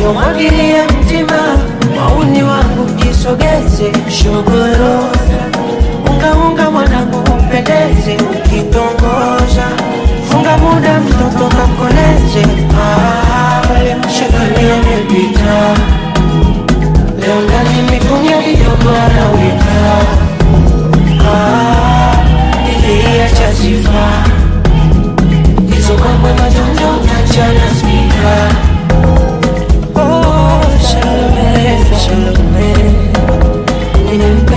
niumwagilie mtima mauni wangu, mjisogeze shogoroza, ungaunga mwanangu, upendeze ukitongoza, funga muda mtoto kakoneze pale leongani amepita. Leo ndani mikunya ah, cha sifa. Hizo mambo majonjo nachana spika. it in.